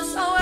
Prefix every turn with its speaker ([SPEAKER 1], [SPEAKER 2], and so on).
[SPEAKER 1] was